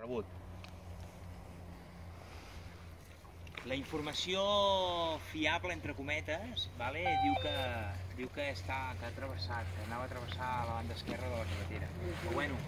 Rebut. La informació fiable, entre cometes, vale, diu, que, diu que, està, que ha travessat, que anava a travessar a la banda esquerra de la carretera. Però bueno,